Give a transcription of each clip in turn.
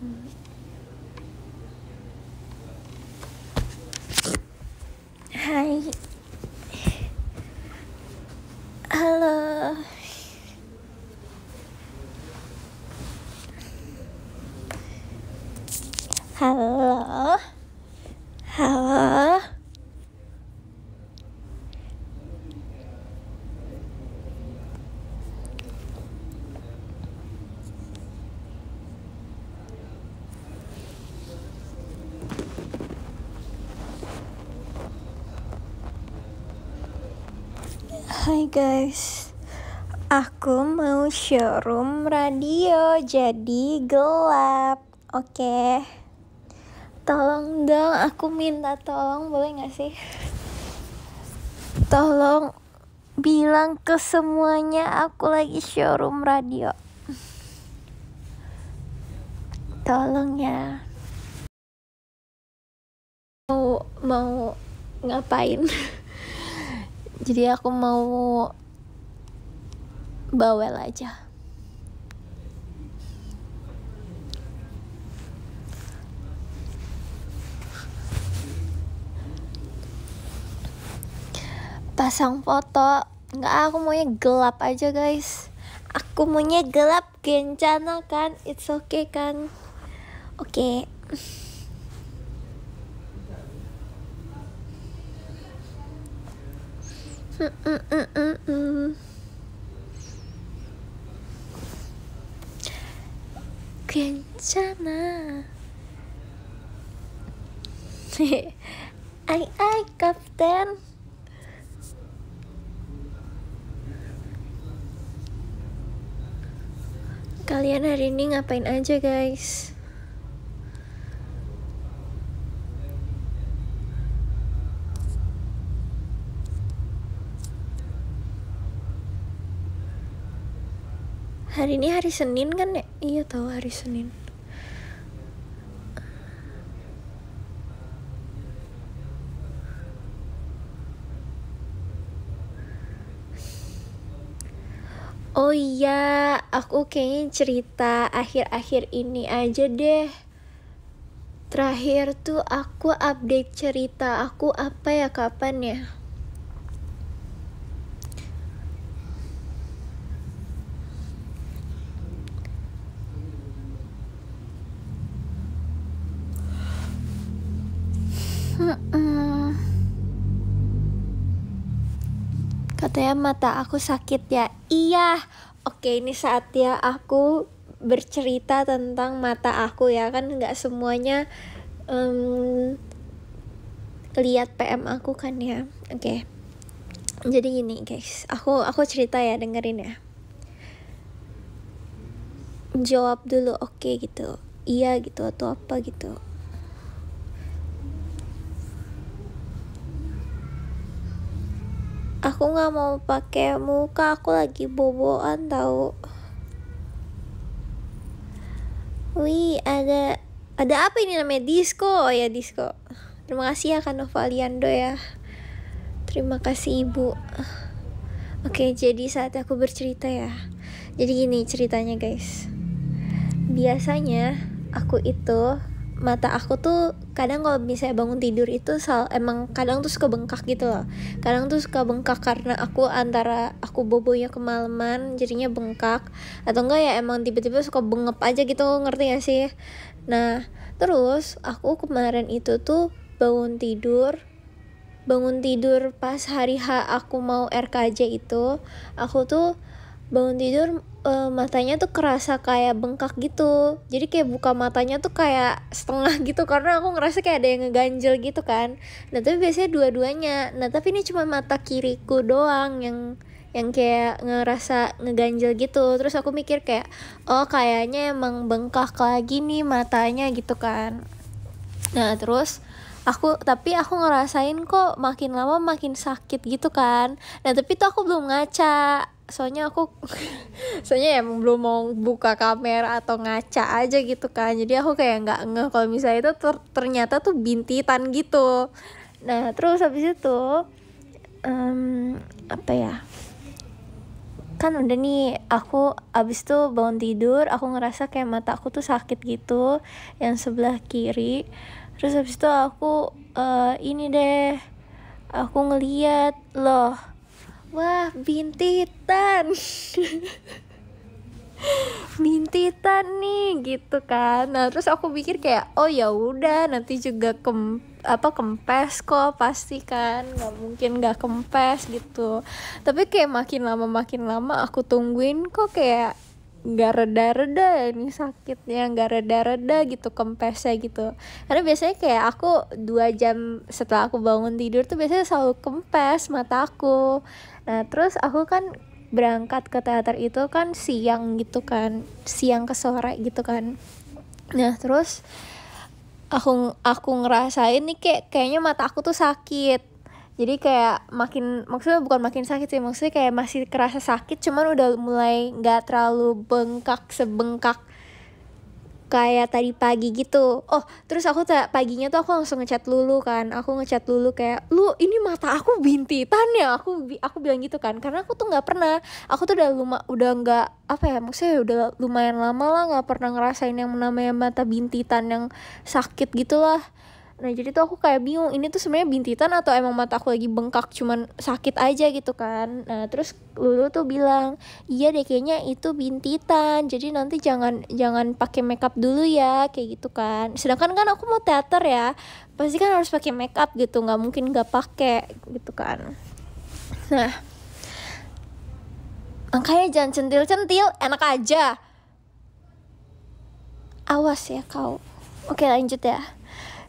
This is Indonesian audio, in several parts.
Hai Hai guys. Aku mau showroom radio Jadi gelap. Oke. Tolong dong Aku minta tolong Boleh gak sih? Tolong Bilang ke semuanya Aku lagi showroom radio. Tolong ya. Mau Mau Ngapain jadi aku mau bawel aja. Pasang foto. Nggak aku maunya gelap aja guys. Aku maunya gelap kencana kan? It's okay kan? Oke. okay. 괜찮아. ai ai kapten. Kalian hari ini ngapain aja guys? Hari ini hari Senin kan ya iya tahu hari Senin Oh iya, aku kayaknya cerita akhir-akhir ini aja deh. Terakhir tuh aku update cerita aku apa ya kapan ya? Mata aku sakit ya. Iya. Oke, ini saatnya aku bercerita tentang mata aku ya kan nggak semuanya um, lihat PM aku kan ya. Oke. Jadi gini guys, aku aku cerita ya dengerin ya. Jawab dulu oke okay, gitu. Iya gitu atau apa gitu. Aku nggak mau pakai muka aku lagi boboan tahu wih ada ada apa ini namanya? Disco? Oh ya disco. Terima kasih ya kan Novaliando ya. Terima kasih ibu. Oke jadi saat aku bercerita ya. Jadi gini ceritanya guys. Biasanya aku itu mata aku tuh kadang kalau misalnya bangun tidur itu sal emang kadang tuh suka bengkak gitu loh. Kadang tuh suka bengkak karena aku antara aku bobonya kemalaman jadinya bengkak. Atau enggak ya emang tiba-tiba suka bengep aja gitu ngerti gak sih? Nah terus aku kemarin itu tuh bangun tidur bangun tidur pas hari H aku mau RKJ itu aku tuh bangun tidur uh, matanya tuh kerasa kayak bengkak gitu. Jadi kayak buka matanya tuh kayak setengah gitu karena aku ngerasa kayak ada yang ngeganjel gitu kan. Nah tapi biasanya dua-duanya. Nah tapi ini cuma mata kiriku doang yang yang kayak ngerasa ngeganjel gitu. Terus aku mikir kayak oh kayaknya emang bengkak lagi nih matanya gitu kan. Nah terus aku tapi aku ngerasain kok makin lama makin sakit gitu kan. Nah tapi tuh aku belum ngaca soalnya aku soalnya emang belum mau buka kamera atau ngaca aja gitu kan. Jadi aku kayak nggak ngeh kalau misalnya itu ter ternyata tuh bintitan gitu. Nah terus habis itu um, apa ya? Kan udah nih aku abis tuh bangun tidur aku ngerasa kayak mata aku tuh sakit gitu yang sebelah kiri. Terus abis itu aku uh, ini deh aku ngeliat loh wah bintitan. Bintitan nih gitu kan. Nah terus aku pikir kayak oh ya udah nanti juga kem apa kempes kok pasti kan. Nggak mungkin nggak kempes gitu. Tapi kayak makin lama makin lama aku tungguin kok kayak nggak reda-reda ini sakitnya nggak reda-reda gitu kempesnya gitu. Karena biasanya kayak aku dua jam setelah aku bangun tidur tuh biasanya selalu kempes mata aku nah terus aku kan berangkat ke teater itu kan siang gitu kan siang ke sore gitu kan. Nah terus aku aku ngerasain nih kayak kayaknya mata aku tuh sakit. Jadi kayak makin maksudnya bukan makin sakit sih maksudnya kayak masih kerasa sakit cuman udah mulai nggak terlalu bengkak sebengkak kayak tadi pagi gitu. Oh terus aku tak paginya tuh aku langsung ngechat lulu kan. Aku ngechat lulu kayak lu ini mata aku bintitan ya? Aku aku bilang gitu kan. Karena aku tuh nggak pernah aku tuh udah luma udah nggak apa ya maksudnya udah lumayan lama lah nggak pernah ngerasain yang namanya mata bintitan yang sakit gitulah Nah jadi tuh aku kayak bingung ini tuh sebenarnya bintitan atau emang mata aku lagi bengkak cuman sakit aja gitu kan. Nah terus Lulu tuh bilang iya deh kayaknya itu bintitan jadi nanti jangan jangan pakai makeup dulu ya kayak gitu kan. Sedangkan kan aku mau teater ya pasti kan harus pakai makeup gitu nggak mungkin nggak pakai gitu kan. Nah makanya jangan centil-centil enak aja. Awas ya kau. Oke lanjut ya.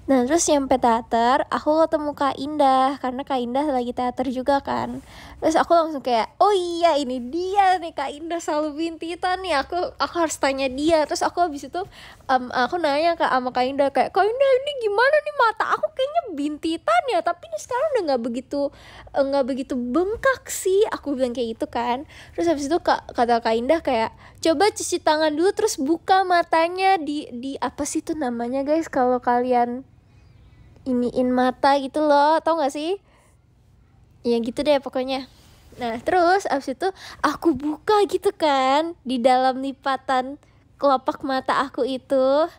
Nah terus nyampe teater, aku ketemu Kak Indah Karena Kak Indah lagi teater juga kan. Terus aku langsung kayak, oh iya ini dia nih Kak Indah selalu bintitan nih. Aku aku harus tanya dia. Terus aku habis itu, um, aku nanya ke sama Kak Indah Kayak, Kak Indah ini gimana nih mata aku kayaknya bintitan ya Tapi ini sekarang udah gak begitu eh, nggak begitu bengkak sih. Aku bilang kayak gitu kan. Terus habis itu kak, kata Kak Indah kayak Coba cuci tangan dulu terus buka matanya. Di, di apa sih tuh namanya guys? Kalau kalian iniin mata gitu loh tau gak sih? Ya gitu deh pokoknya. Nah terus abis itu aku buka gitu kan di dalam lipatan kelopak mata aku itu.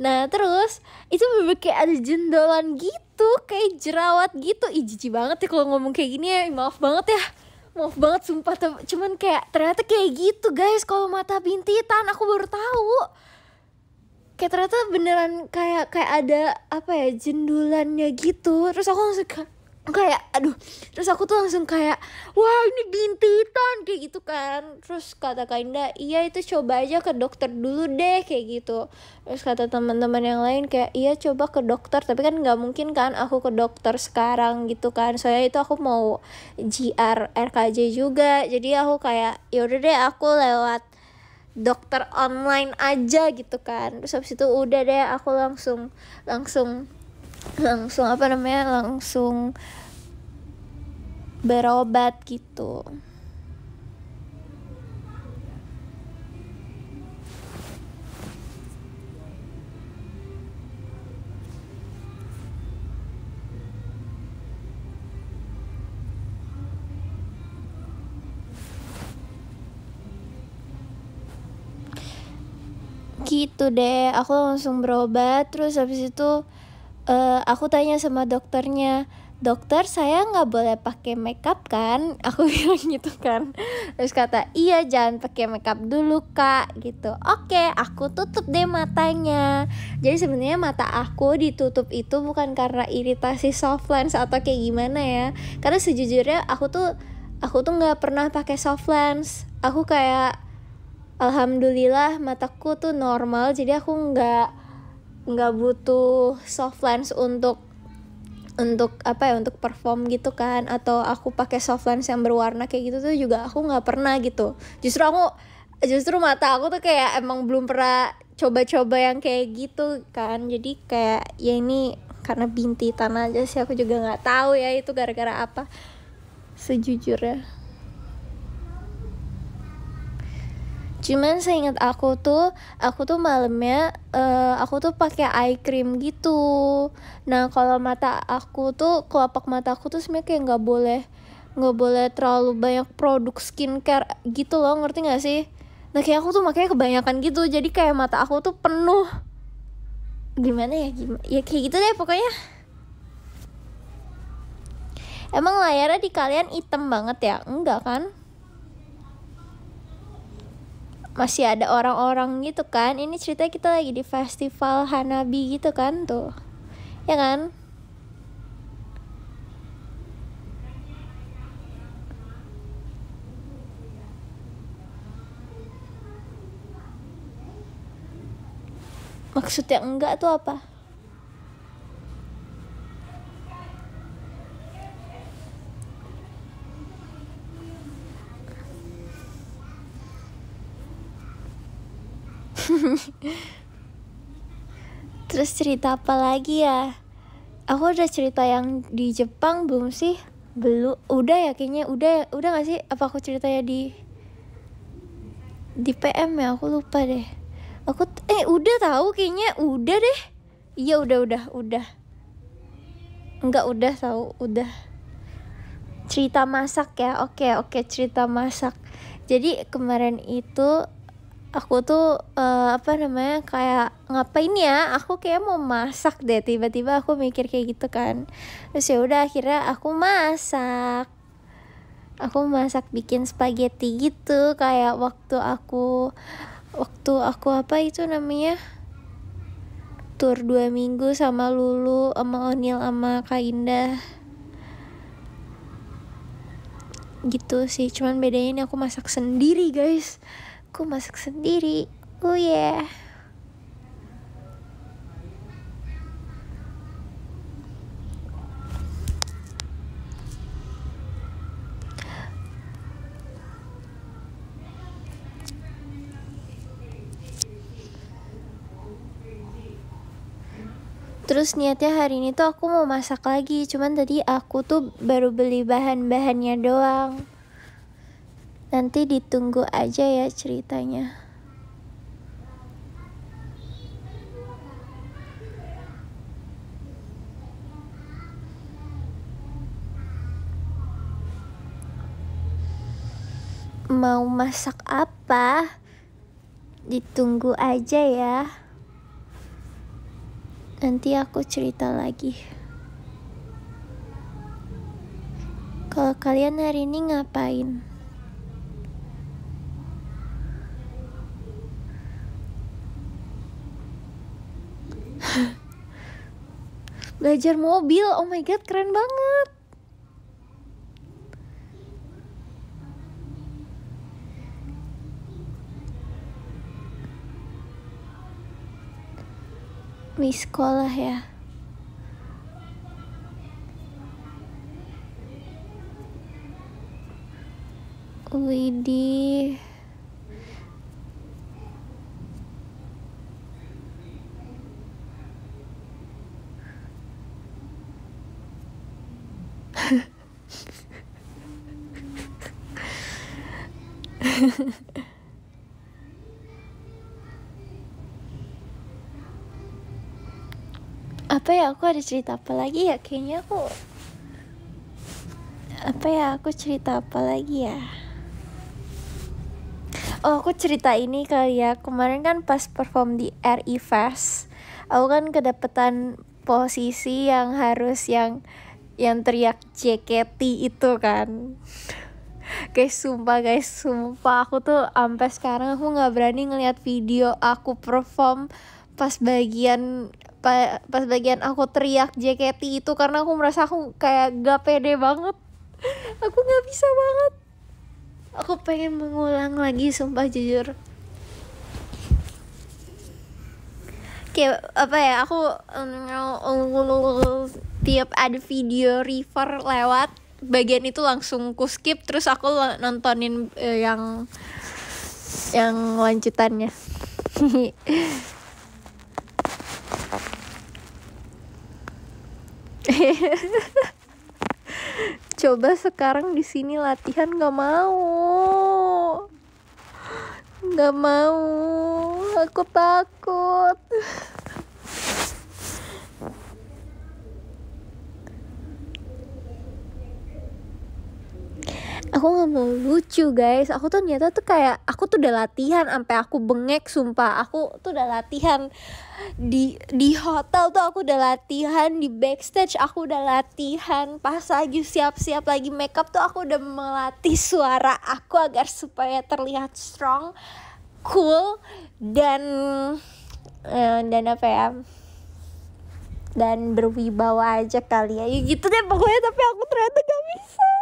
Nah terus itu bener kayak ada jendolan gitu kayak jerawat gitu. Ih jijik banget ya kalau ngomong kayak gini ya. Maaf banget ya. Maaf banget sumpah. Cuman kayak ternyata kayak gitu guys kalau mata bintitan. Aku baru tahu kayak ternyata beneran kayak kayak ada apa ya jendulannya gitu. Terus aku langsung kayak aduh. Terus aku tuh langsung kayak wah ini bintitan kayak gitu kan. Terus kata Kainda iya itu coba aja ke dokter dulu deh kayak gitu. Terus kata teman-teman yang lain kayak iya coba ke dokter tapi kan nggak mungkin kan aku ke dokter sekarang gitu kan. Soalnya itu aku mau GR RKJ juga. Jadi aku kayak yaudah deh aku lewat dokter online aja gitu kan. Terus habis itu udah deh aku langsung langsung langsung apa namanya langsung berobat gitu gitu deh. Aku langsung berobat terus habis itu uh, aku tanya sama dokternya dokter saya nggak boleh pakai makeup kan? Aku bilang gitu kan. Terus kata iya jangan pakai makeup dulu kak gitu. Oke aku tutup deh matanya. Jadi sebenarnya mata aku ditutup itu bukan karena iritasi soft lens atau kayak gimana ya. Karena sejujurnya aku tuh aku tuh nggak pernah pakai soft lens. Aku kayak alhamdulillah mataku tuh normal jadi aku nggak nggak butuh soft lens untuk untuk apa ya untuk perform gitu kan. Atau aku pakai soft lens yang berwarna kayak gitu tuh juga aku nggak pernah gitu. Justru aku justru mata aku tuh kayak emang belum pernah coba-coba yang kayak gitu kan. Jadi kayak ya ini karena bintitan aja sih aku juga nggak tahu ya itu gara-gara apa. Sejujurnya cuman seingat aku tuh aku tuh malamnya uh, aku tuh pakai eye cream gitu. Nah kalau mata aku tuh kelopak mata aku tuh sebenarnya kayak nggak boleh nggak boleh terlalu banyak produk skincare gitu loh ngerti gak sih? Nah kayak aku tuh makanya kebanyakan gitu. Jadi kayak mata aku tuh penuh. Gimana ya gimana ya kayak gitu deh pokoknya. Emang layarnya di kalian hitam banget ya? Enggak kan masih ada orang-orang gitu kan. Ini cerita kita lagi di festival Hanabi gitu kan tuh. Ya kan? Maksudnya enggak tuh apa Terus cerita apa lagi ya? Aku udah cerita yang di Jepang belum sih? Belum. Udah ya kayaknya udah udah gak sih? Apa aku ceritanya di di PM ya? Aku lupa deh. Aku eh udah tahu kayaknya udah deh. Iya udah udah udah. Enggak udah tahu udah. Cerita masak ya. Oke oke cerita masak. Jadi kemarin itu aku tuh uh, apa namanya kayak ngapain ya? Aku kayak mau masak deh. Tiba-tiba aku mikir kayak gitu kan. Terus ya udah akhirnya aku masak. Aku masak bikin spaghetti gitu kayak waktu aku waktu aku apa itu namanya tur dua minggu sama Lulu sama Onil sama Kak Indah. Gitu sih cuman bedanya ini aku masak sendiri guys aku masak sendiri. Oh yeah. Terus niatnya hari ini tuh aku mau masak lagi. Cuman tadi aku tuh baru beli bahan-bahannya doang Nanti ditunggu aja ya ceritanya. Mau masak apa? Ditunggu aja ya. Nanti aku cerita lagi. Kalau kalian hari ini ngapain? Belajar mobil oh my god keren banget. Di sekolah ya. Widih apa ya aku ada cerita apa lagi ya? Kayaknya aku apa ya aku cerita apa lagi ya? Oh aku cerita ini kali ya. Kemarin kan pas perform di RI Fest aku kan kedapetan posisi yang harus yang yang teriak JKT itu kan guys sumpah guys sumpah. Aku tuh sampai sekarang aku nggak berani ngeliat video aku perform pas bagian pa, pas bagian aku teriak JKT itu karena aku merasa aku kayak gak pede banget. Aku nggak bisa banget. Aku pengen mengulang lagi sumpah jujur. Kayak apa ya aku tiap ada video River lewat bagian itu langsung ku skip terus aku nontonin uh, yang yang lanjutannya. Coba sekarang di sini latihan nggak mau. Nggak mau. Aku takut aku nggak mau lucu guys. Aku tuh nyata tuh kayak aku tuh udah latihan sampai aku bengek sumpah. Aku tuh udah latihan di di hotel tuh aku udah latihan di backstage aku udah latihan. Pas lagi siap-siap lagi makeup tuh aku udah melatih suara aku agar supaya terlihat strong cool dan uh, dan apa ya dan berwibawa aja kali ya, ya gitu deh pokoknya tapi aku ternyata gak bisa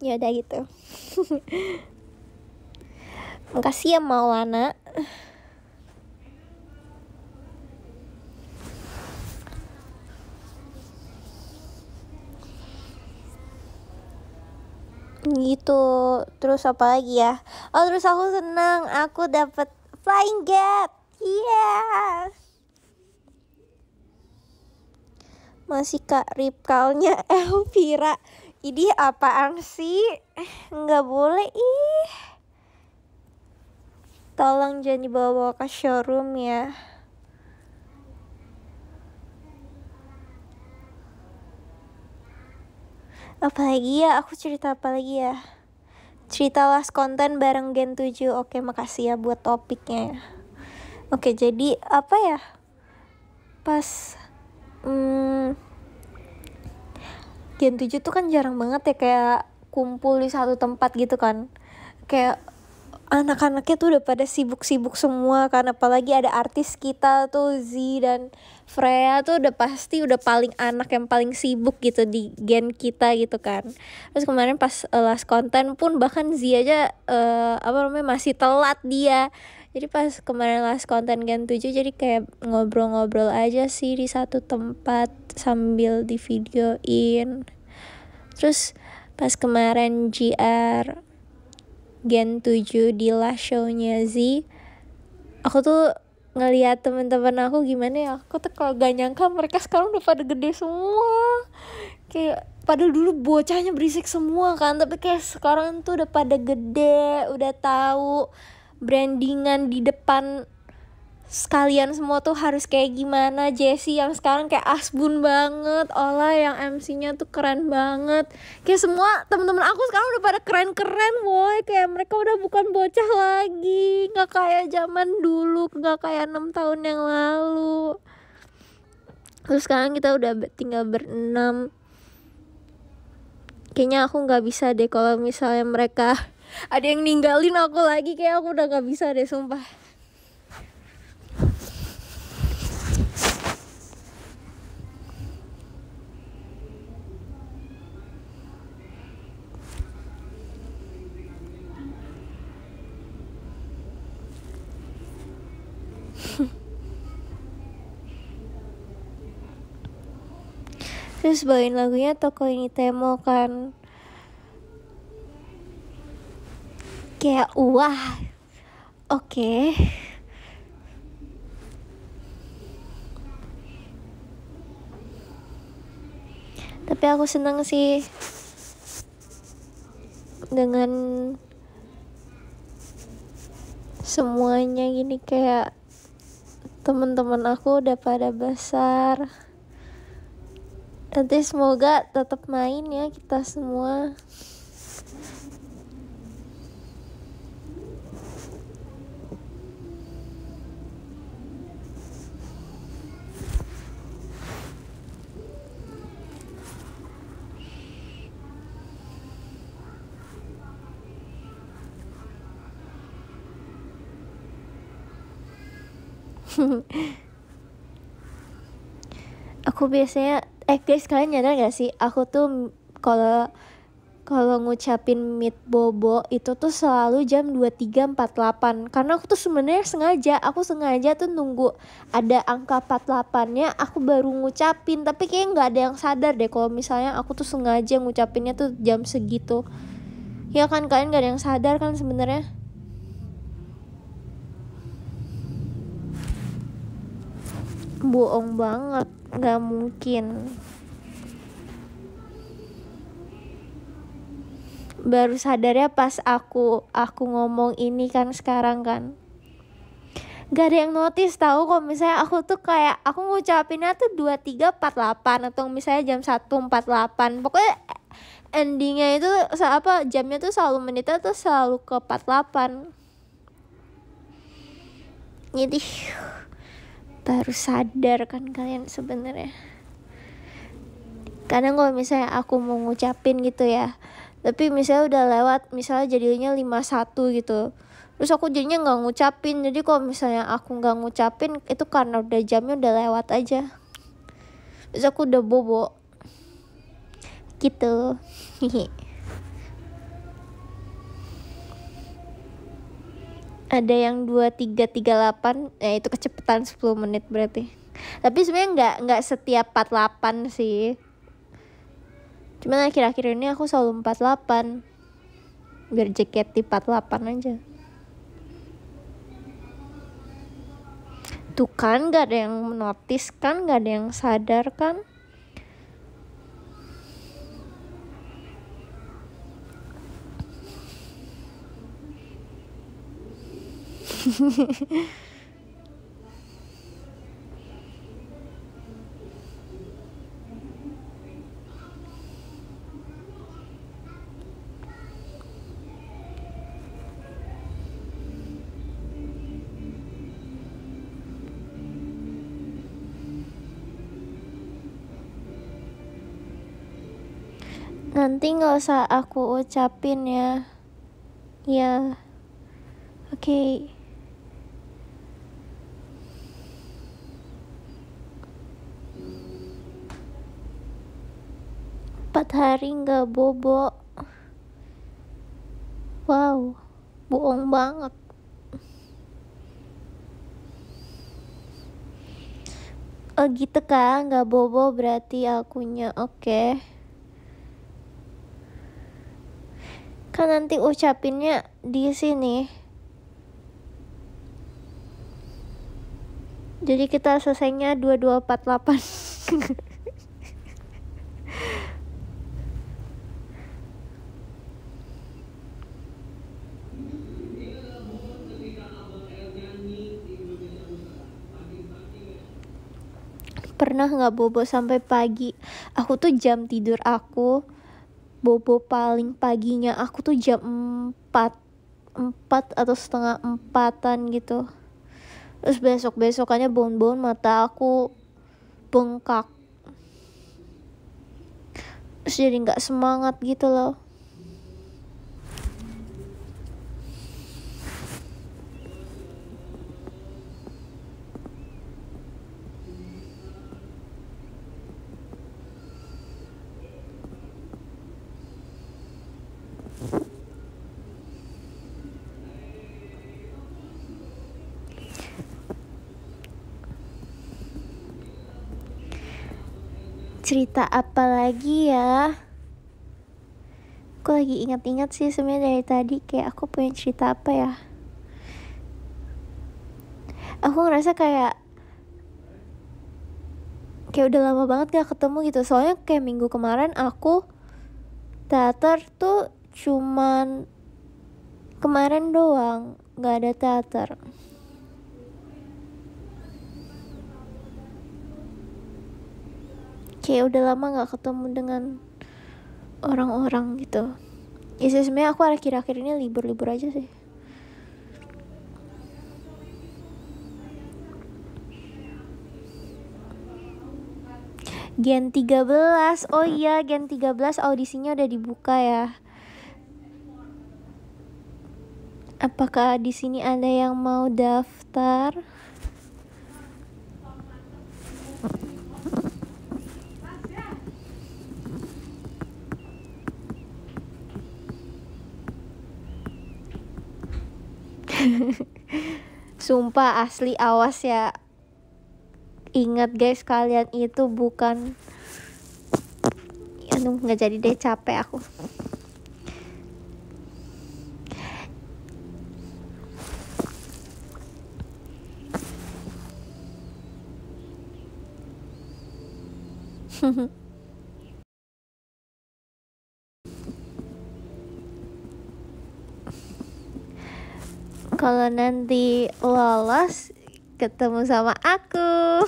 ya udah gitu. Makasih ya Maulana. Gitu. Terus apa lagi ya? Oh terus aku senang aku dapat flying gap yeah masih kak ripkalnya Elvira ini apaan sih? Nggak boleh ih. Tolong jangan dibawa-bawa ke showroom ya. Apalagi ya? Aku cerita apa lagi ya? Cerita last konten bareng Gen 7. Oke, makasih ya buat topiknya. Oke, jadi apa ya? Pas hmm, Gen 7 tuh kan jarang banget ya kayak kumpul di satu tempat gitu kan. Kayak anak-anaknya tuh udah pada sibuk-sibuk semua karena apalagi ada artis kita tuh Z dan Freya tuh udah pasti udah paling anak yang paling sibuk gitu di gen kita gitu kan. Terus kemarin pas uh, last konten pun bahkan Z aja uh, apa namanya masih telat dia jadi pas kemarin last konten gen 7 jadi kayak ngobrol-ngobrol aja sih di satu tempat sambil di videoin terus pas kemarin GR Gen 7 di last shownya Z aku tuh ngeliat temen-temen aku gimana ya aku tuh kalau gak nyangka mereka sekarang udah pada gede semua. Kayak padahal dulu bocahnya berisik semua kan tapi kayak sekarang tuh udah pada gede udah tahu brandingan di depan sekalian semua tuh harus kayak gimana Jessie yang sekarang kayak asbun banget Ola yang MC-nya tuh keren banget. Kayak semua temen-temen aku sekarang udah pada keren-keren boy kayak mereka udah bukan bocah lagi. Nggak kayak zaman dulu nggak kayak enam tahun yang lalu. Terus sekarang kita udah tinggal berenam. Kayaknya aku nggak bisa deh kalau misalnya mereka ada yang ninggalin aku lagi kayak aku udah nggak bisa deh sumpah. Terus bawain lagunya toko ini temo kan kayak wah oke okay. tapi aku senang sih dengan semuanya gini kayak teman-teman aku udah pada besar nanti semoga tetap main ya kita semua aku biasanya eh guys kalian nyadar gak sih? Aku tuh kalau kalau ngucapin meet bobo itu tuh selalu jam 23.48 karena aku tuh sebenarnya sengaja aku sengaja tuh nunggu ada angka 48 nya aku baru ngucapin. Tapi kayak nggak ada yang sadar deh kalau misalnya aku tuh sengaja ngucapinnya tuh jam segitu. Ya kan kalian gak ada yang sadar kan sebenarnya bohong banget nggak mungkin. Baru sadarnya pas aku aku ngomong ini kan sekarang kan. Gak ada yang notice tahu kok misalnya aku tuh kayak aku ngucapinnya tuh dua tiga empat delapan atau misalnya jam satu empat delapan. Pokoknya endingnya itu apa jamnya tuh selalu menitnya tuh selalu ke empat delapan. Jadi baru sadar kan kalian sebenarnya. Kadang kalau misalnya aku mau ngucapin gitu ya tapi misalnya udah lewat misalnya jadinya 51 gitu terus aku jadinya nggak ngucapin. Jadi kalau misalnya aku nggak ngucapin itu karena udah jamnya udah lewat aja. Terus aku udah bobo. Gitu ada yang 2338 ya itu kecepatan 10 menit berarti. Tapi sebenarnya nggak nggak setiap 48 sih. Cuman akhir-akhir ini aku selalu 48 biar jaket di 48 aja. Tuh kan gak ada yang notice kan gak ada yang sadar kan nanti nggak usah aku ucapin ya ya oke okay. Empat hari nggak bobo wow bohong banget. Oh gitu kan nggak bobo berarti akunya. Oke. Okay. kan nanti ucapinnya di sini. Jadi kita selesainya 2248 pernah nggak bobo sampai pagi? Aku tuh jam tidur aku bobo paling paginya aku tuh jam 4 4 atau setengah empatan gitu. Terus besok besokannya bon-bon mata aku bengkak. Terus jadi nggak semangat gitu loh cerita apa lagi ya? Aku lagi ingat-ingat sih sebenarnya dari tadi kayak aku punya cerita apa ya. Aku ngerasa kayak kayak udah lama banget gak ketemu gitu. Soalnya kayak minggu kemarin aku teater tuh cuman kemarin doang gak ada teater kayak udah lama nggak ketemu dengan orang-orang gitu. Ya sebenarnya aku akhir-akhir ini libur-libur aja sih. Gen 13 Oh iya Gen 13 audisinya udah dibuka ya. Apakah di sini ada yang mau daftar? Sumpah asli awas ya. Ingat guys kalian itu bukan Aduh nggak jadi deh capek aku kalau nanti lolos ketemu sama aku.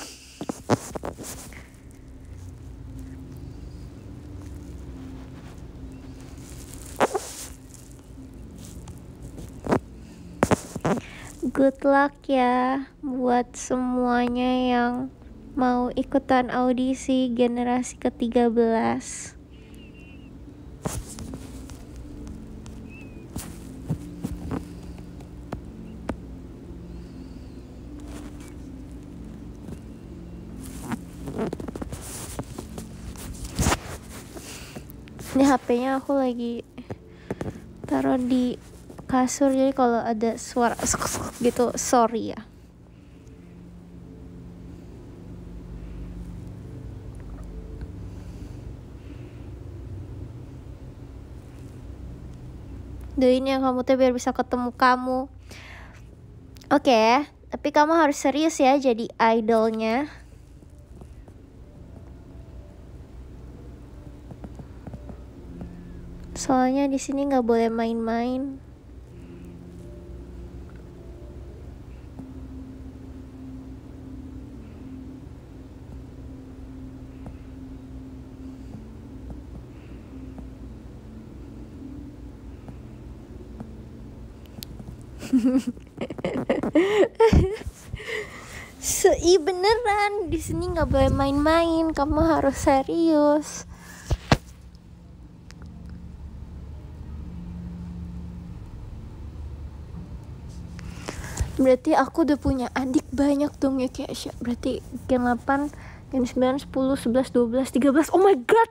Good luck ya buat semuanya yang mau ikutan audisi generasi ke-13 HP-nya aku lagi taruh di kasur. Jadi kalau ada suara gitu sorry ya. Doain ya kamu tuh biar bisa ketemu kamu. Oke okay, tapi kamu harus serius ya jadi idolnya Soalnya di sini nggak boleh main-main. Se beneran di sini nggak boleh main-main, kamu harus serius. Berarti aku udah punya adik banyak dong ya kayak Aisyah berarti gen 8 gen 9 10 11 12 13 oh my god!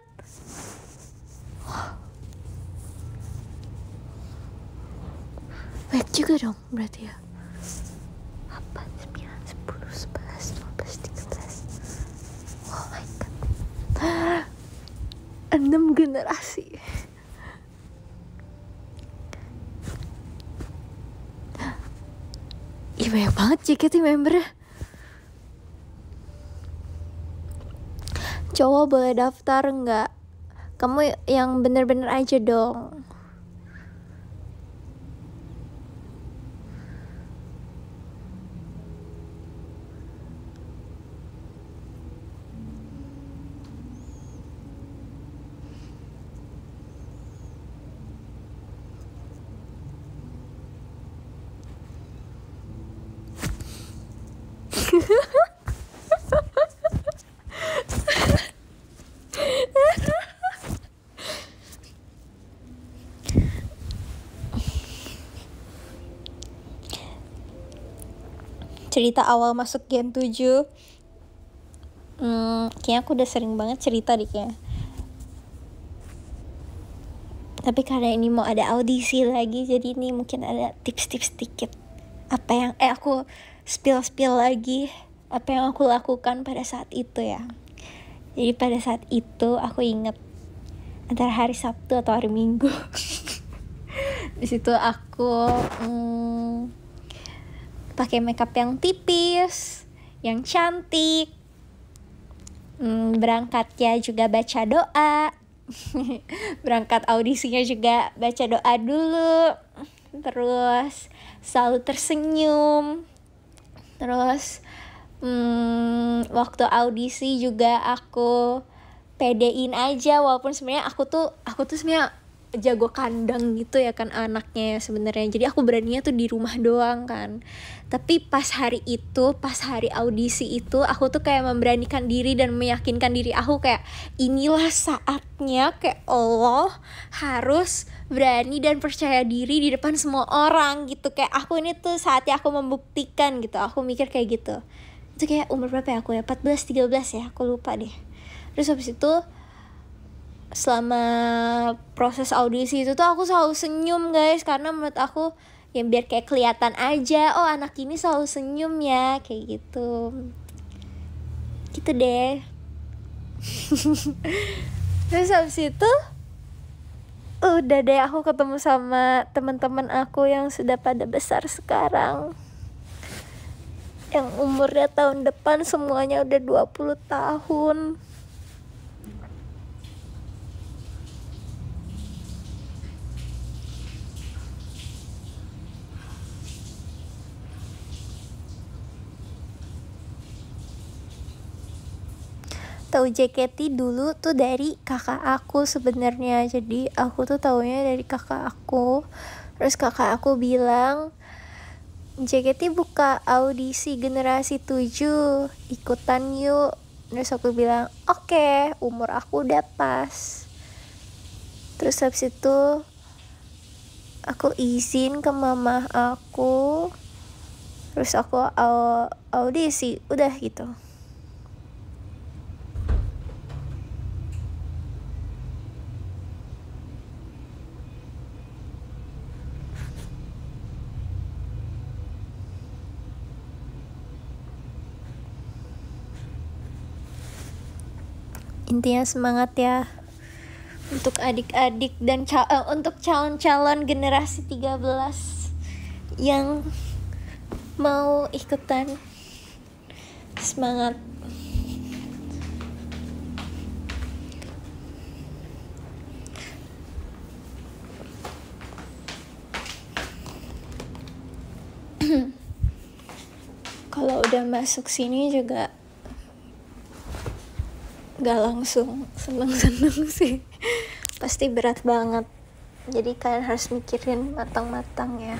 Baik juga dong berarti ya. 8 9 10 11 12 13 oh my god. 6 generasi Ih banyak banget JKT membernya Cowok boleh daftar nggak? Kamu yang bener-bener aja dong cerita awal masuk Gen 7 hmm, kayaknya aku udah sering banget cerita deh kayaknya. Tapi karena ini mau ada audisi lagi jadi ini mungkin ada tips-tips dikit. Apa yang eh aku spill-spill lagi. Apa yang aku lakukan pada saat itu ya. Jadi pada saat itu aku inget antara hari Sabtu atau hari Minggu. Di situ aku hmm, pakai makeup yang tipis yang cantik. Hmm, berangkatnya juga baca doa. Berangkat audisinya juga baca doa dulu. Terus selalu tersenyum. Terus hmm, waktu audisi juga aku pedein aja walaupun sebenarnya aku tuh aku tuh sebenarnya jago kandang gitu ya kan anaknya ya sebenarnya. Jadi aku beraninya tuh di rumah doang kan. Tapi pas hari itu pas hari audisi itu aku tuh kayak memberanikan diri dan meyakinkan diri aku kayak inilah saatnya kayak Allah harus berani dan percaya diri di depan semua orang gitu. Kayak aku ini tuh saatnya aku membuktikan gitu. Aku mikir kayak gitu. Itu kayak umur berapa ya aku ya? 14 13 ya? Aku lupa deh. Terus habis itu selama proses audisi itu tuh aku selalu senyum guys. Karena menurut aku yang biar kayak kelihatan aja oh anak ini selalu senyum ya kayak gitu. Gitu deh. Terus habis itu udah deh aku ketemu sama teman-teman aku yang sudah pada besar sekarang. Yang umurnya tahun depan semuanya udah 20 tahun tahu JKT dulu tuh dari kakak aku sebenarnya. Jadi aku tuh taunya dari kakak aku. Terus kakak aku bilang JKT buka audisi generasi 7 ikutan yuk. Terus aku bilang oke okay, umur aku udah pas. Terus habis itu aku izin ke mama aku. Terus aku audisi udah gitu intinya semangat ya untuk adik-adik dan cal uh, untuk calon-calon generasi 13 yang mau ikutan semangat. Kalau udah masuk sini juga gak langsung seneng-seneng sih. Pasti berat banget. Jadi kalian harus mikirin matang-matang ya.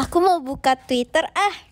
Aku mau buka Twitter ah.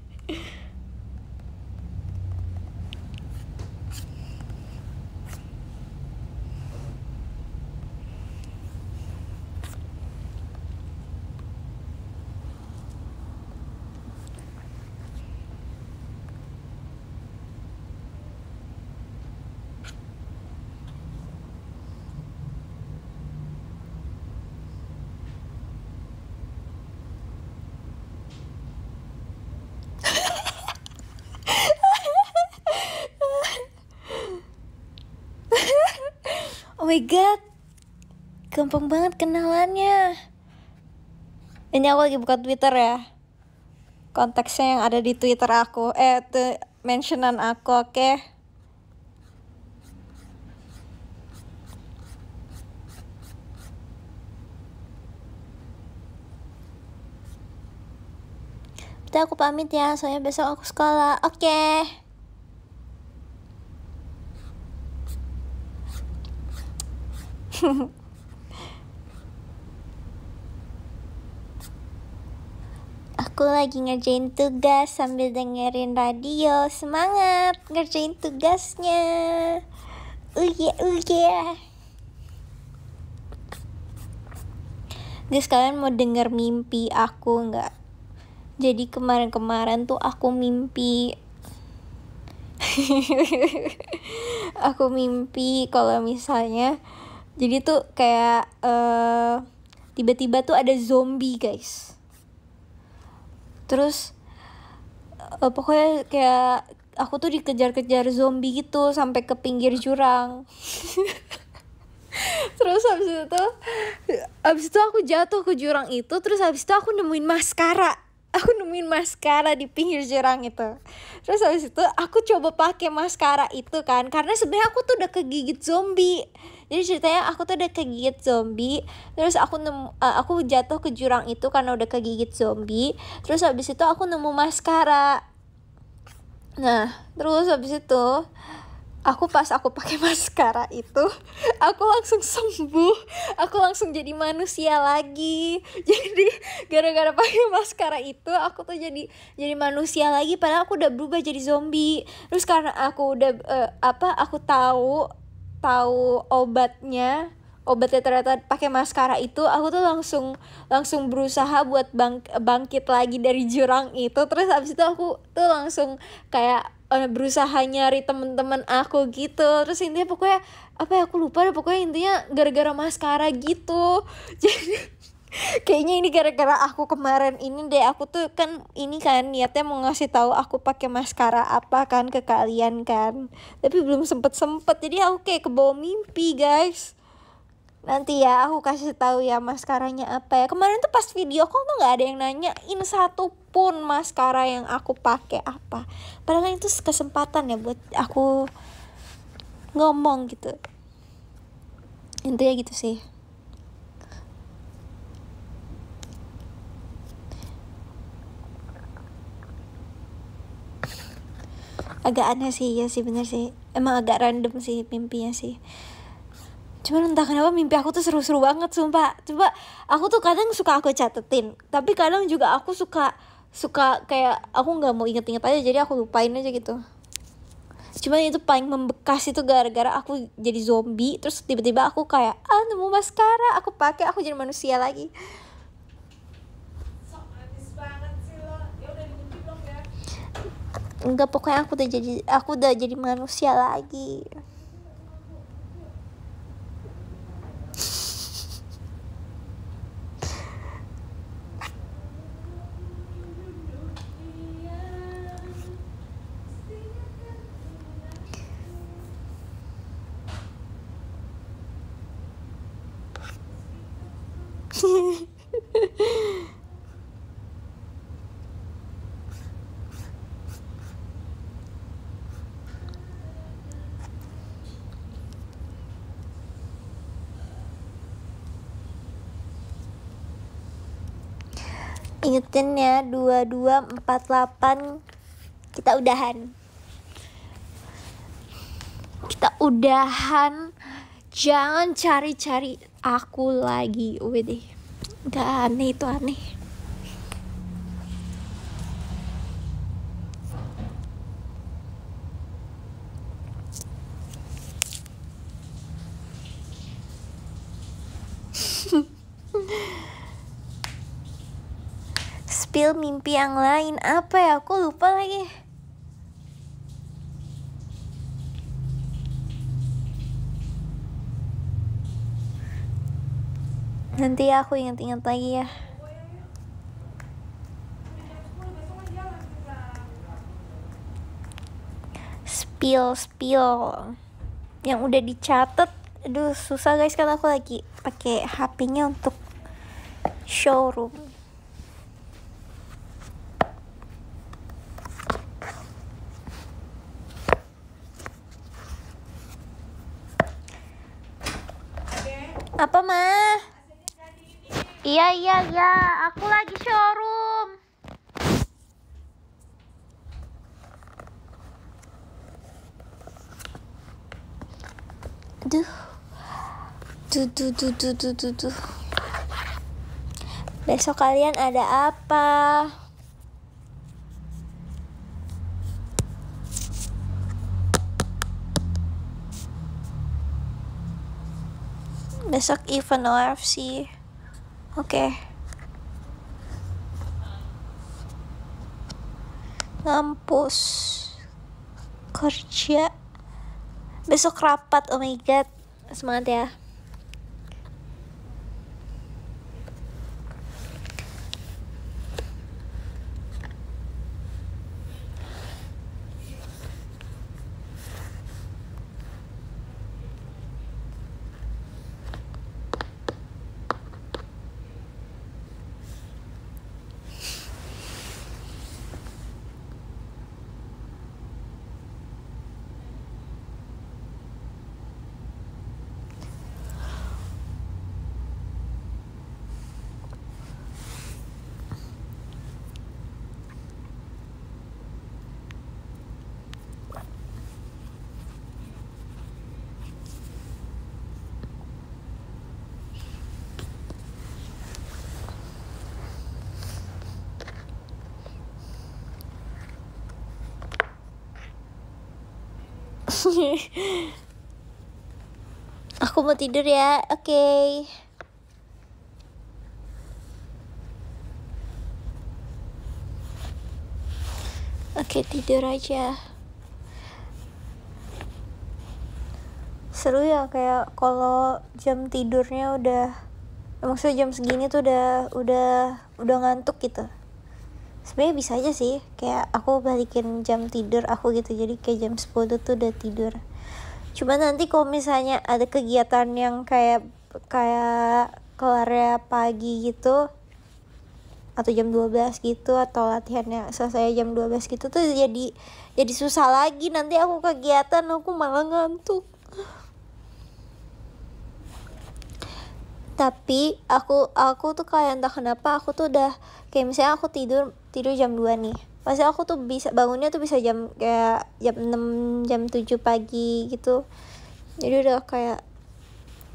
gampang banget kenalannya ini aku lagi buka twitter ya konteksnya yang ada di twitter aku eh tuh mentionan aku oke okay? Udah aku pamit ya, soalnya besok aku sekolah. Oke. Okay. Aku lagi ngerjain tugas sambil dengerin radio. Semangat ngerjain tugasnya. Uye uye. Guys, kalian mau denger mimpi aku nggak? Jadi kemarin-kemarin tuh aku mimpi aku mimpi kalau misalnya jadi tuh kayak uh, tiba-tiba tuh ada zombie guys terus uh, pokoknya kayak aku tuh dikejar-kejar zombie gitu sampai ke pinggir jurang. Terus habis itu habis itu aku jatuh ke jurang itu terus habis itu aku nemuin maskara. Aku nemuin maskara di pinggir jurang itu. Terus habis itu aku coba pakai maskara itu kan karena sebenarnya aku tuh udah kegigit zombie jadi ceritanya aku tuh udah kegigit zombie terus aku nemu uh, aku jatuh ke jurang itu karena udah kegigit zombie terus habis itu aku nemu maskara. Nah terus habis itu aku pas aku pakai maskara itu aku langsung sembuh aku langsung jadi manusia lagi. Jadi gara-gara pakai maskara itu aku tuh jadi jadi manusia lagi padahal aku udah berubah jadi zombie. Terus karena aku udah uh, apa aku tahu tahu obatnya obatnya ternyata pakai maskara itu aku tuh langsung langsung berusaha buat bang, bangkit lagi dari jurang itu. Terus abis itu aku tuh langsung kayak uh, berusaha nyari temen-temen aku gitu. Terus intinya pokoknya apa ya aku lupa deh. Pokoknya intinya gara-gara maskara gitu. Jadi kayaknya ini gara-gara aku kemarin ini deh aku tuh kan ini kan niatnya mau ngasih tahu aku pakai maskara apa kan ke kalian kan. Tapi belum sempet sempet jadi aku kayak ke bawah mimpi guys. Nanti ya aku kasih tahu ya maskaranya apa ya. Kemarin tuh pas video call tuh nggak ada yang nanyain satu pun maskara yang aku pakai apa. Padahal kan itu kesempatan ya buat aku ngomong gitu. Intinya gitu sih agak aneh sih ya sih bener sih. Emang agak random sih mimpinya sih. Cuman entah kenapa mimpi aku tuh seru-seru banget sumpah. Coba aku tuh kadang suka aku catetin tapi kadang juga aku suka suka kayak aku nggak mau inget-inget aja jadi aku lupain aja gitu. Cuman itu paling membekas itu gara-gara aku jadi zombie terus tiba-tiba aku kayak ah nemu maskara aku pakai aku jadi manusia lagi enggak pokoknya aku udah jadi aku udah jadi manusia lagi Ingetin ya 2248 kita udahan. Kita udahan. Jangan cari-cari aku lagi. Wih Gak aneh itu aneh. Mimpi yang lain. Apa ya? Aku lupa lagi. Nanti aku ingat-ingat lagi ya. Spill spill. Yang udah dicatat. Aduh susah guys karena aku lagi pakai HP-nya untuk showroom Apa mah? Iya iya iya, aku lagi showroom. Duh, duh, duh, duh, duh, duh, duh. Besok kalian ada apa? Besok event OFC oke. Okay. ngampus. Kerja. Besok rapat oh my god. Semangat ya Aku mau tidur ya. Oke. Okay. Oke, okay, tidur aja. Seru ya kayak kalau jam tidurnya udah maksudnya jam segini tuh udah udah udah ngantuk gitu sebenarnya bisa aja sih kayak aku balikin jam tidur aku gitu jadi kayak jam 10 tuh udah tidur cuma nanti kalau misalnya ada kegiatan yang kayak kayak keluarnya pagi gitu atau jam 12 gitu atau latihannya selesai jam 12 gitu tuh jadi jadi susah lagi. Nanti aku kegiatan aku malah ngantuk. Tapi aku aku tuh kayak entah kenapa aku tuh udah kayak misalnya aku tidur tidur jam 2 nih pasti aku tuh bisa bangunnya tuh bisa jam kayak jam 6 jam 7 pagi gitu. Jadi udah kayak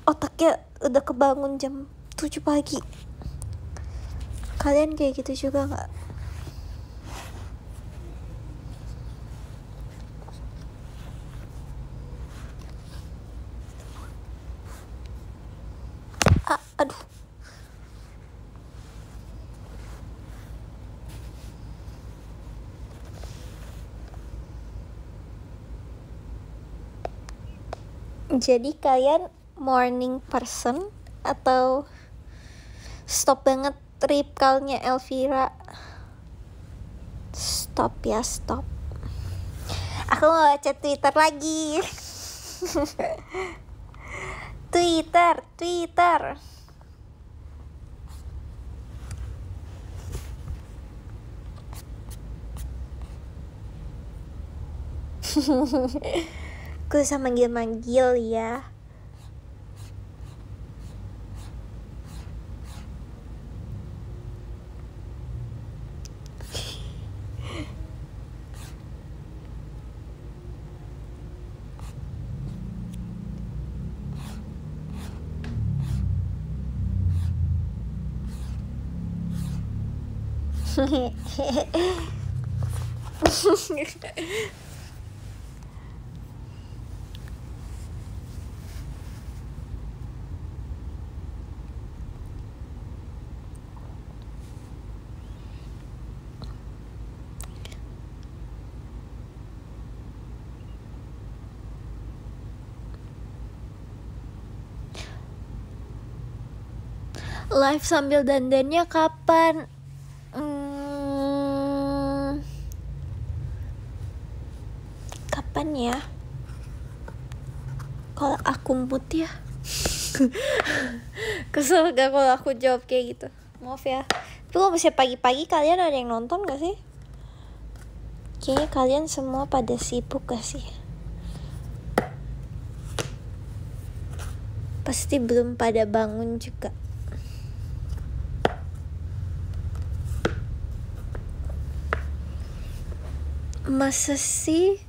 otaknya udah kebangun jam 7 pagi. Kalian kayak gitu juga nggak? Ah, aduh jadi kalian morning person atau stop banget trip kalnya Elvira? Stop ya stop. Aku mau baca Twitter lagi. Twitter Twitter Gue sama manggil-manggil ya live sambil dandannya kapan? Hmm, kapan ya? Kalau aku mood ya. Kesel gak kalau aku jawab kayak gitu? Maaf ya. Tapi kalau misalnya pagi-pagi kalian ada yang nonton gak sih? Kayaknya kalian semua pada sibuk gak sih? Pasti belum pada bangun juga masa sih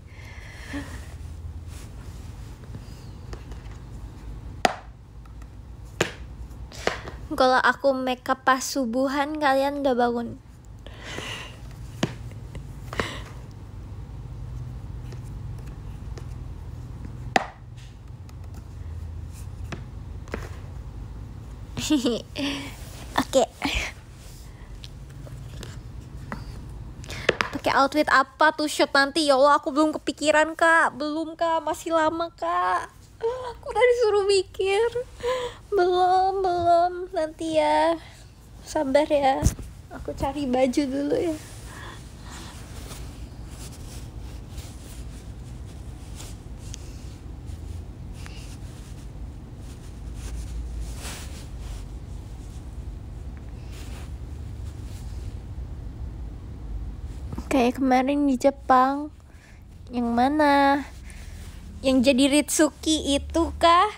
kalau aku makeup pas subuhan kalian udah bangun Oke. Pakai outfit apa tuh shoot nanti? Ya Allah, aku belum kepikiran, Kak. Belum, Kak. Masih lama, Kak. Aku udah disuruh mikir. Belum, belum. Nanti ya. Sabar ya. Aku cari baju dulu ya. Kayak kemarin di Jepang. Yang mana? Yang jadi Ritsuki itu kah?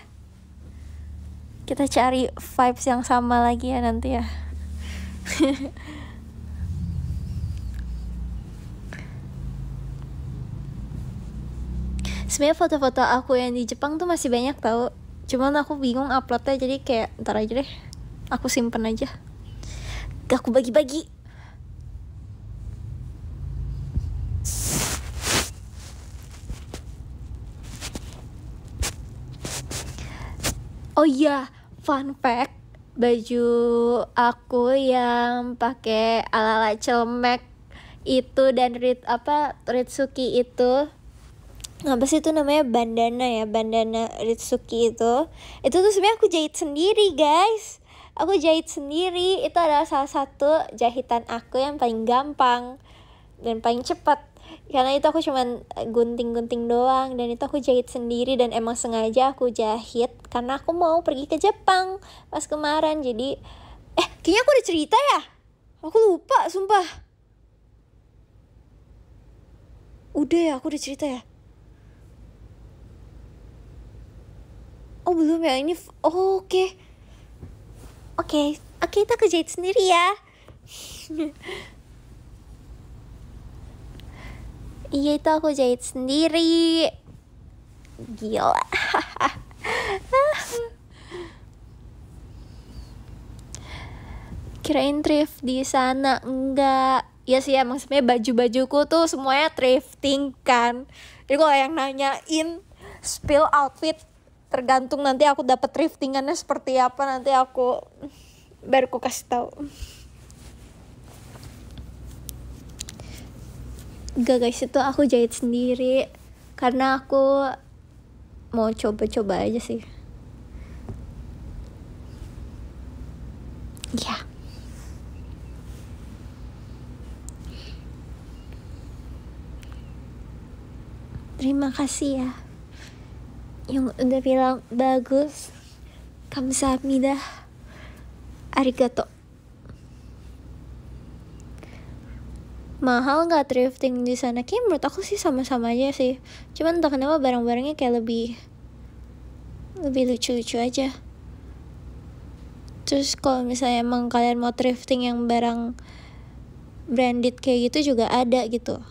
Kita cari vibes yang sama lagi ya nanti ya. Sebenarnya foto-foto aku yang di Jepang tuh masih banyak tau. Cuman aku bingung uploadnya jadi kayak ntar aja deh. Aku simpen aja. Aku bagi-bagi Oh iya, fun fact, baju aku yang pakai ala-ala celemek itu dan rit apa Ritsuki itu apa sih itu namanya? Bandana ya bandana Ritsuki itu. Itu tuh sebenarnya aku jahit sendiri guys. Aku jahit sendiri. Itu adalah salah satu jahitan aku yang paling gampang dan paling cepat karena itu aku cuman gunting-gunting doang dan itu aku jahit sendiri dan emang sengaja aku jahit karena aku mau pergi ke Jepang pas kemarin jadi eh kayaknya aku udah cerita ya aku lupa sumpah udah ya aku udah cerita ya oh belum ya ini oh, oke okay. oke okay. okay, kita kerjain sendiri ya iya itu aku jahit sendiri. Gila. Kirain thrift di sana? Enggak. Ya sih emang sebenarnya baju-bajuku tuh semuanya thrifting kan? Jadi kalau yang nanyain spill outfit tergantung nanti aku dapat thriftingannya seperti apa nanti aku baru aku kasih tahu Gak guys itu aku jahit sendiri. Karena aku mau coba-coba aja sih. Ya yeah. terima kasih ya. Yang udah bilang bagus. Kamsahamnida. Arigato mahal nggak thrifting di sana? Kayak menurut aku sih sama-sama aja sih. Cuman entah kenapa barang-barangnya kayak lebih lebih lucu-lucu aja. Terus kalau misalnya emang kalian mau thrifting yang barang branded kayak gitu juga ada gitu.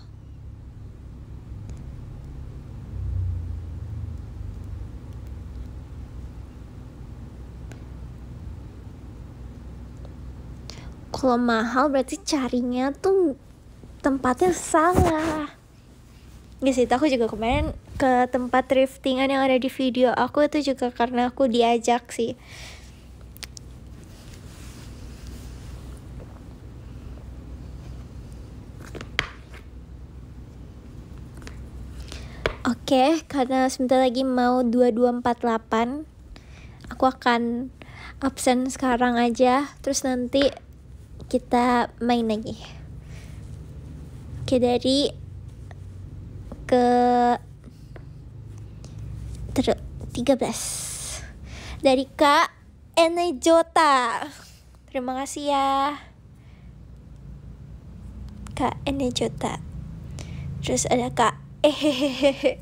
Kalau mahal berarti carinya tuh tempatnya salah. Ya sih, aku juga kemarin ke tempat thriftingan yang ada di video aku itu juga karena aku diajak sih. Oke, okay, karena sebentar lagi mau 2248 Aku akan absen sekarang aja. Terus nanti kita main lagi oke dari ke ter 13 dari Kak Enejota terima kasih ya. Kak Enejota terus ada Kak Hehehe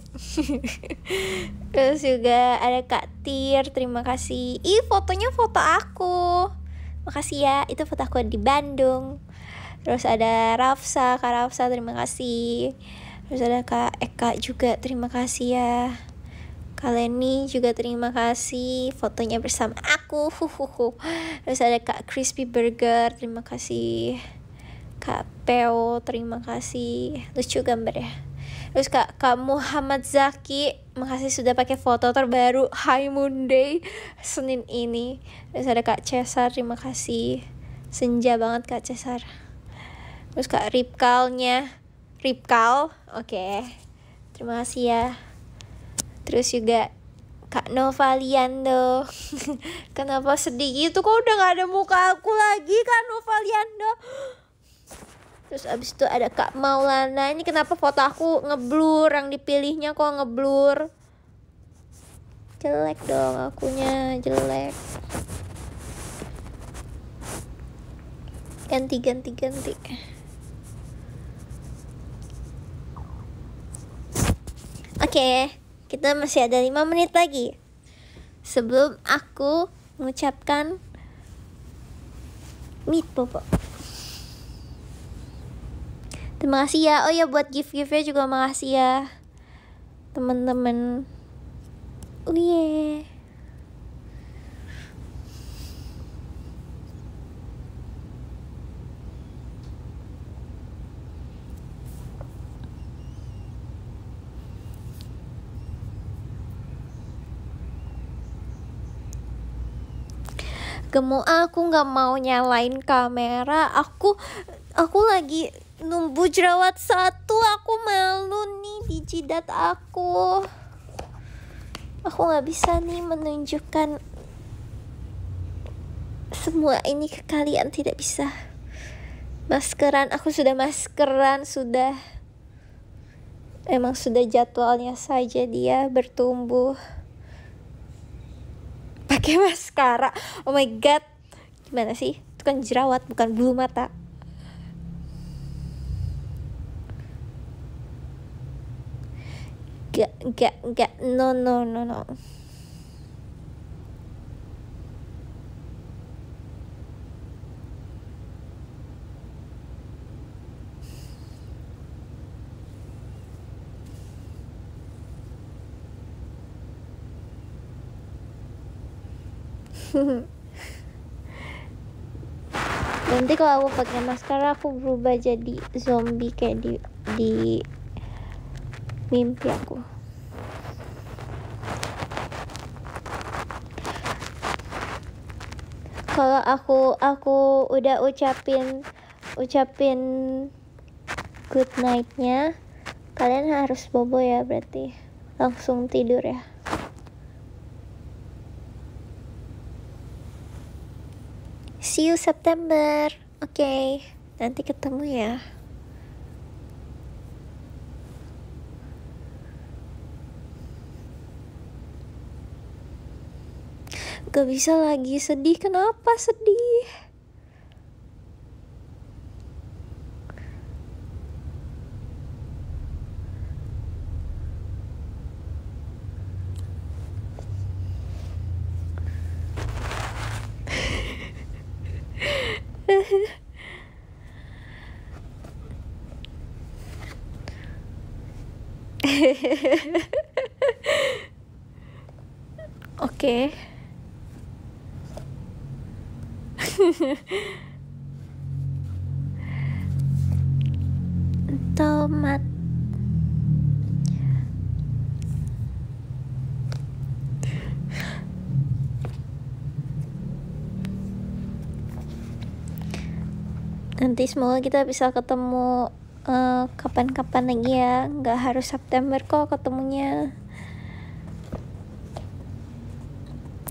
Terus juga ada Kak Tir, terima kasih. Ih, fotonya foto aku. Makasih ya. Itu foto aku di Bandung terus ada Rafsa kak Rafsa terima kasih terus ada kak Eka juga terima kasih ya Kak Leni juga terima kasih fotonya bersama aku terus ada kak Crispy Burger terima kasih kak Peo terima kasih lucu gambar ya Terus Kak, Kak Muhammad Zaki, makasih sudah pakai foto terbaru High Moon Day Senin ini. Terus ada Kak Cesar, terima kasih. Senja banget Kak Cesar. Terus Kak Ripkalnya, Ripkal, oke. Okay. Terima kasih ya. Terus juga Kak Novaliando Kenapa sedih gitu kok udah gak ada muka aku lagi Kak Novaliando Terus abis itu ada Kak Maulana. Ini kenapa foto aku ngeblur? Yang dipilihnya kok ngeblur? Jelek dong akunya, jelek. Ganti, ganti, ganti. Oke, kita masih ada 5 menit lagi. Sebelum aku mengucapkan meet popo. Terima kasih ya. Oh ya buat gift-giftnya juga makasih ya. Teman-teman. Oh yeah. Gemu aku nggak mau nyalain kamera. Aku aku lagi numbu jerawat satu. Aku malu nih di jidat aku. Aku nggak bisa nih menunjukkan semua ini ke kalian. Tidak bisa. Maskeran aku sudah maskeran sudah. Emang sudah jadwalnya saja dia bertumbuh pakai maskara. Oh my god. Gimana sih? Itu kan jerawat bukan bulu mata. Gak gak gak no no no no nanti kalau aku pakai maskara aku berubah jadi zombie kayak di di mimpi aku. Kalau aku aku udah ucapin ucapin good nightnya kalian harus bobo ya berarti. Langsung tidur ya see you September oke okay. nanti ketemu ya Gak bisa lagi sedih. Kenapa sedih? Tomat nanti semoga kita bisa ketemu eh, kapan-kapan uh, lagi ya. Nggak harus September kok ketemunya.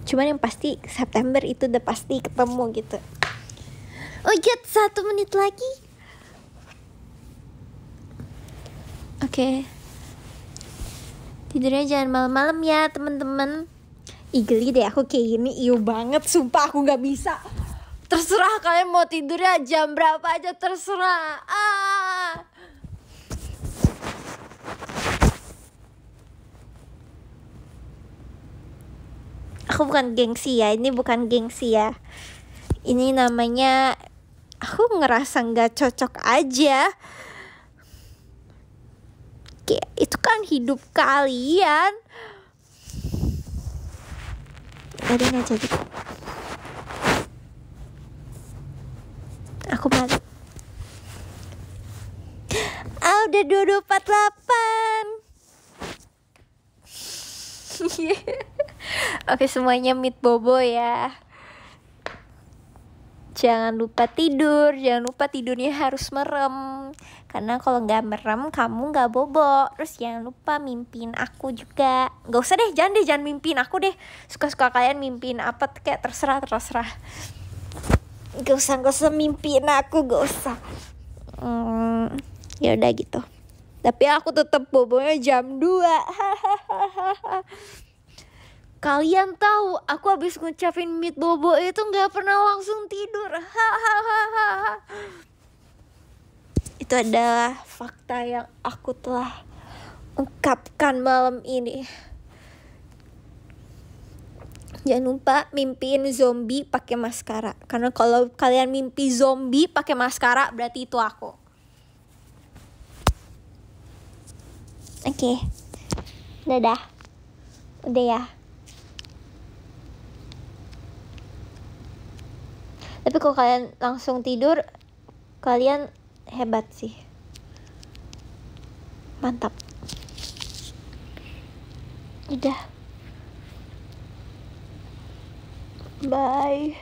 Cuman yang pasti September itu udah pasti ketemu gitu. Oh get satu menit lagi oke. Okay. tidurnya jangan malam-malam ya teman-teman. Ih geli deh aku kayak gini. Iyo banget sumpah aku nggak bisa. Terserah kalian mau tidurnya jam berapa aja terserah. Ah. Aku bukan gengsi ya ini bukan gengsi ya. Ini namanya aku ngerasa nggak cocok aja kayak itu kan hidup kalian. Ada nggak jadi. Aku balik. Ah udah dua dua empat delapan. Oke semuanya meet bobo ya Jangan lupa tidur Jangan lupa tidurnya harus merem. Karena kalau nggak merem kamu nggak bobo Terus jangan lupa mimpin aku juga. Gak usah deh jangan deh jangan mimpin aku deh. Suka-suka kalian mimpin apa kayak terserah terserah. Gak usah gak usah mimpin aku gak usah. Hmm, Ya udah gitu. Tapi aku tetap bobonya jam 2 Kalian tahu aku habis ngucapin meet bobo itu nggak pernah langsung tidur. Itu adalah fakta yang aku telah ungkapkan malam ini. Jangan lupa mimpiin zombie pakai maskara. Karena kalau kalian mimpi zombie pakai maskara berarti itu aku. Oke. Okay. Dadah. Udah ya. Tapi kalau kalian langsung tidur kalian hebat sih. Mantap. Udah. Bye.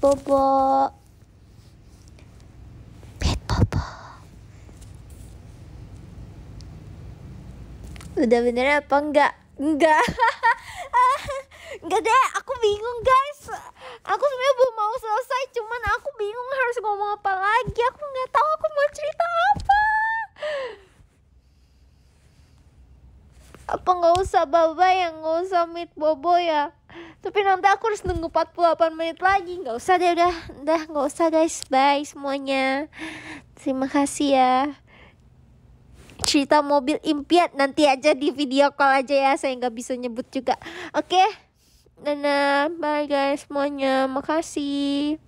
Bobo. Bed bobo. Udah bener apa enggak? Enggak enggak deh aku bingung guys aku sebenarnya belum mau selesai cuman aku bingung harus ngomong apa lagi aku nggak tahu aku mau cerita apa Apa nggak usah baba yang nggak usah meet bobo ya? Tapi nanti aku harus nunggu 48 menit lagi. Nggak usah deh udah, udah nggak usah guys. Bye semuanya. Terima kasih ya. Cerita mobil impian nanti aja di video call aja ya. Saya nggak bisa nyebut juga. Oke. Okay? Dadah, bye guys semuanya. Makasih.